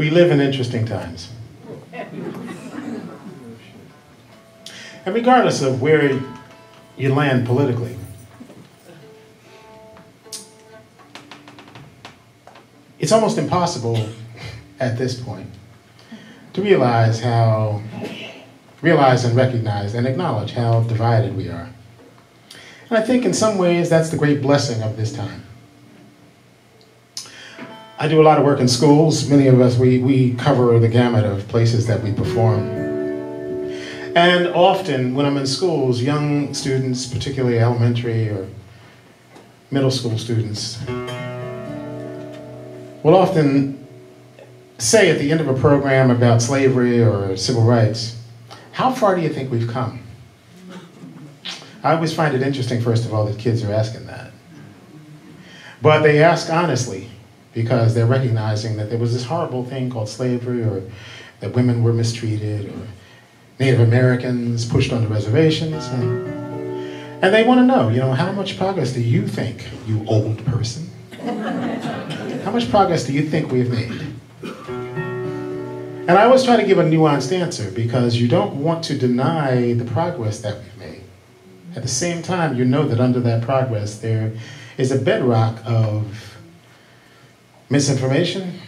We live in interesting times. And regardless of where you land politically, it's almost impossible at this point to realize how, realize and recognize and acknowledge how divided we are. And I think in some ways that's the great blessing of this time. I do a lot of work in schools. Many of us, we, we cover the gamut of places that we perform. And often when I'm in schools, young students, particularly elementary or middle school students, will often say at the end of a program about slavery or civil rights, how far do you think we've come? I always find it interesting, first of all, that kids are asking that. But they ask honestly because they're recognizing that there was this horrible thing called slavery or that women were mistreated or Native Americans pushed onto reservations. And, and they want to know, you know, how much progress do you think, you old person? How much progress do you think we've made? And I always try to give a nuanced answer because you don't want to deny the progress that we've made. At the same time, you know that under that progress there is a bedrock of misinformation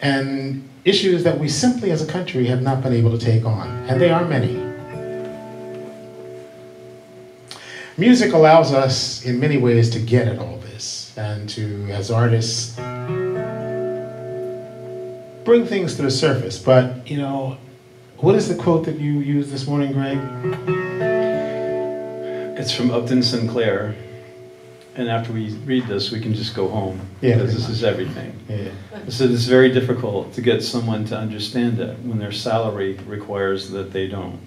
and issues that we simply as a country have not been able to take on. And they are many. Music allows us in many ways to get at all this and to, as artists, bring things to the surface. But, you know, what is the quote that you used this morning, Greg? It's from Upton Sinclair. And after we read this, we can just go home. Yeah, because this is everything. Yeah. So it's very difficult to get someone to understand it when their salary requires that they don't.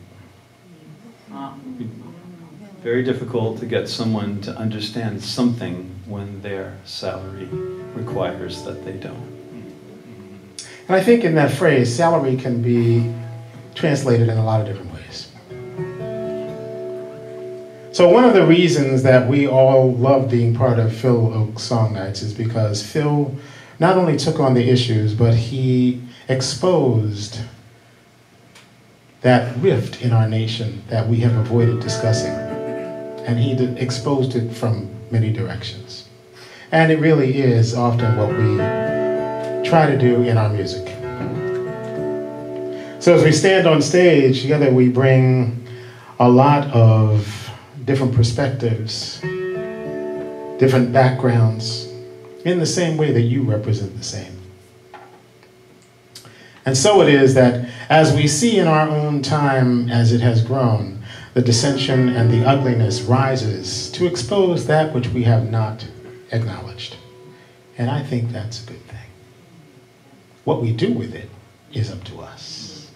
Very difficult to get someone to understand something when their salary requires that they don't. And I think in that phrase, salary can be translated in a lot of different So one of the reasons that we all love being part of Phil Ochs Song Nights is because Phil not only took on the issues, but he exposed that rift in our nation that we have avoided discussing. And he exposed it from many directions. And it really is often what we try to do in our music. So as we stand on stage together, we bring a lot of different perspectives, different backgrounds, in the same way that you represent the same. And so it is that as we see in our own time as it has grown, the dissension and the ugliness rises to expose that which we have not acknowledged. And I think that's a good thing. What we do with it is up to us.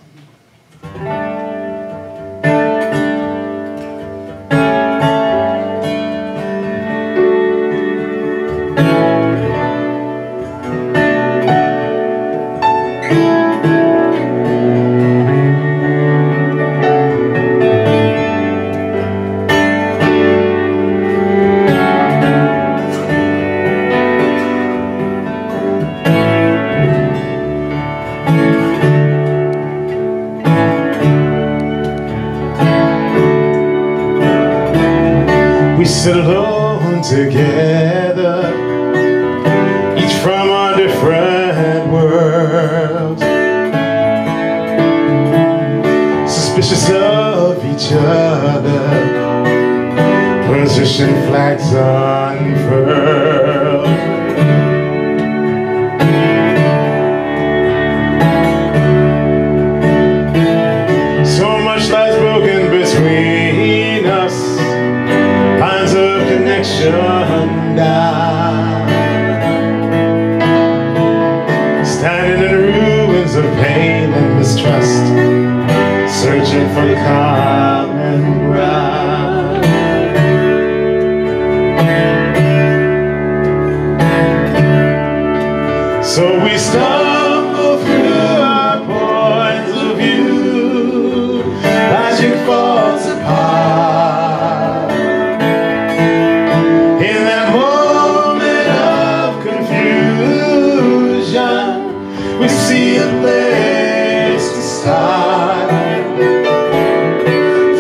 Position flags unfurled.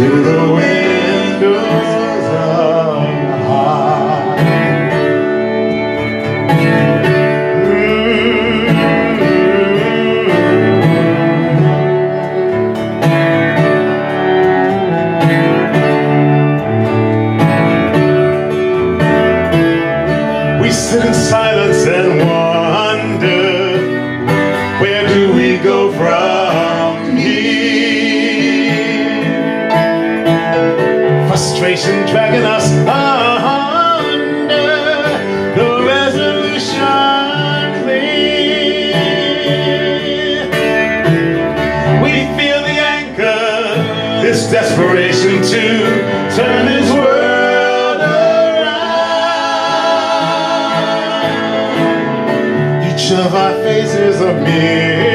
to the wind. And dragging us under the resolution ring. We feel the anchor, this desperation to turn this world. around. Each of our faces a mirror